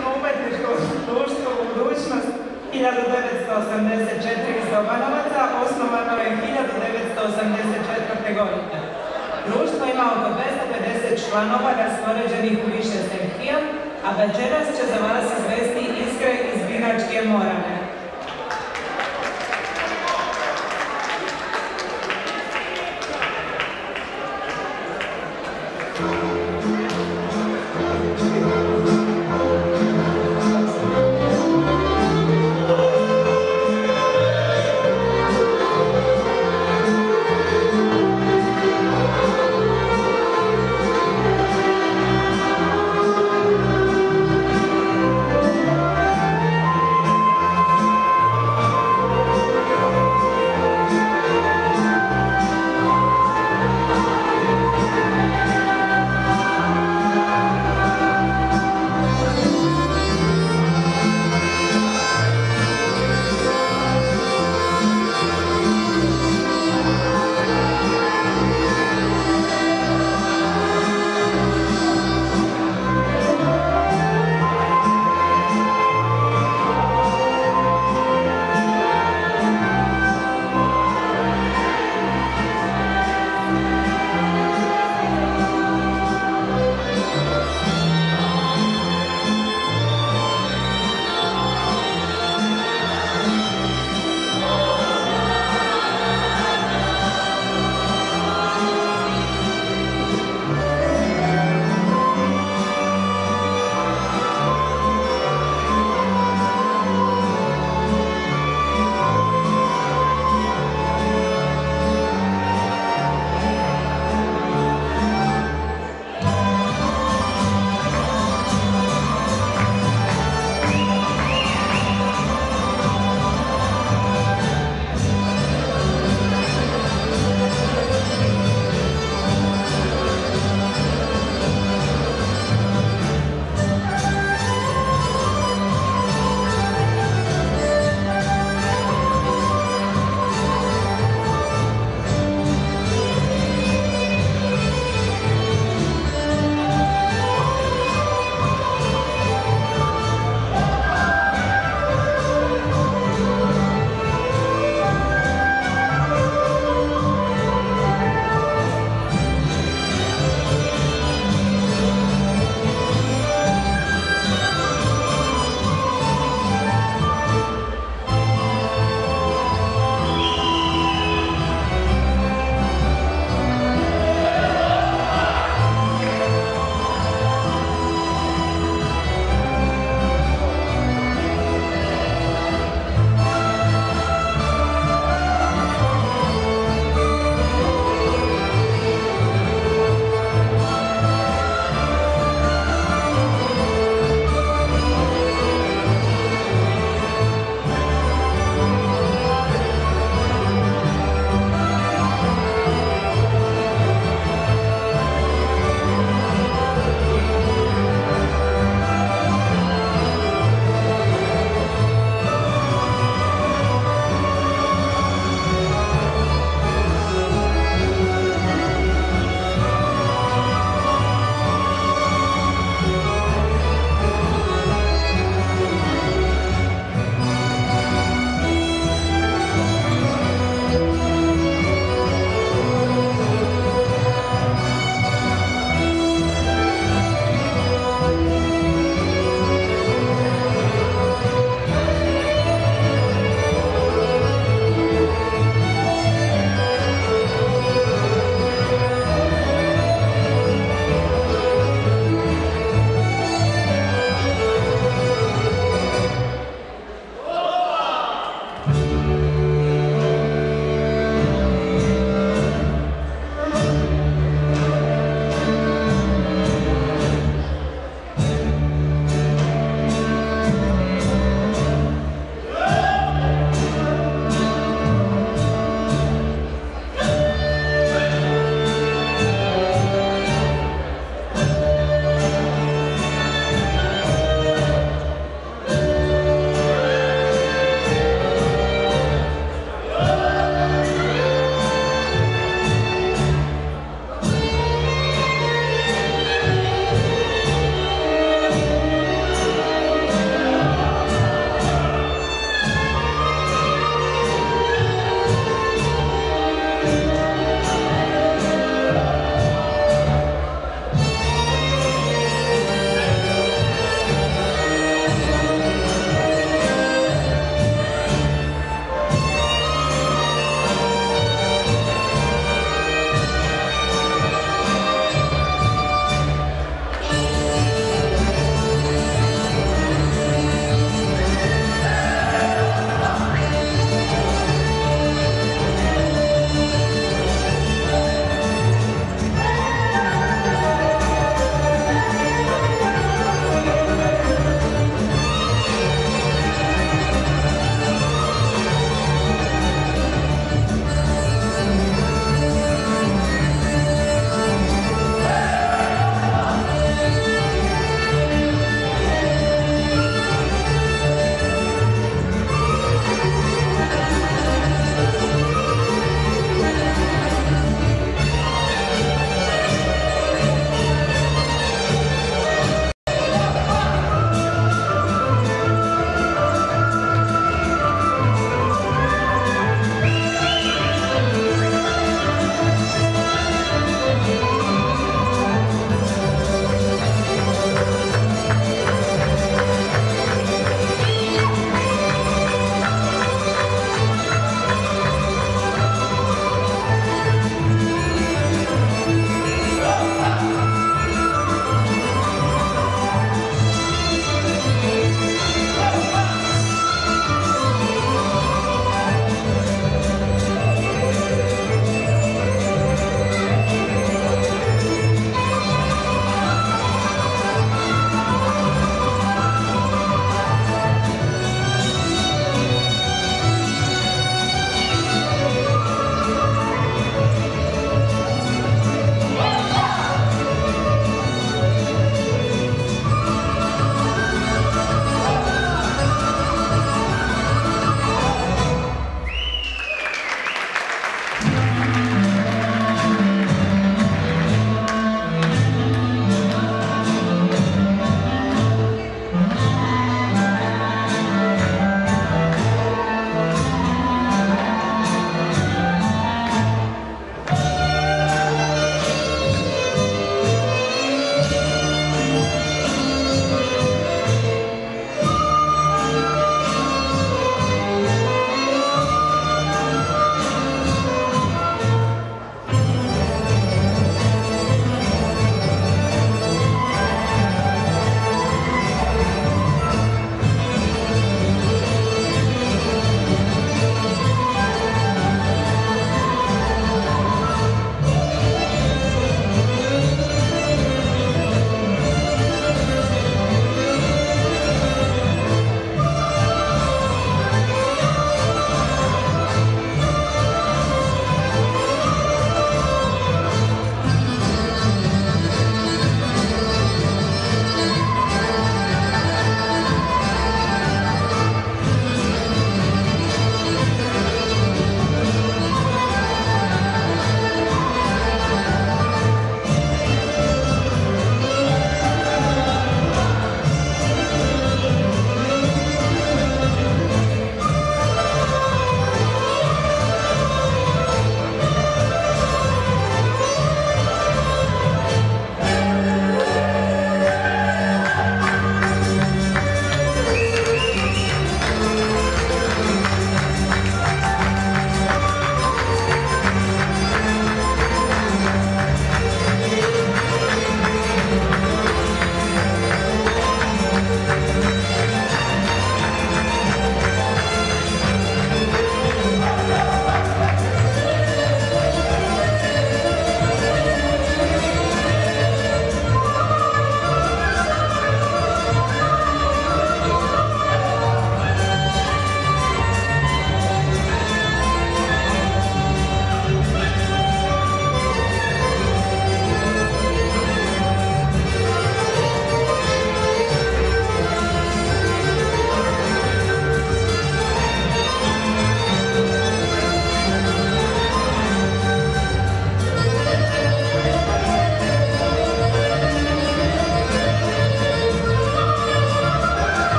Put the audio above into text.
znanstveno umetničko društvo Budućnost 1984 Zdobanovaca osnovano je 1984. godine. Društvo ima oko 250 članova raspoređenih u više sekcija, a večeras će za vas izvesti iskre iz Biračke morane.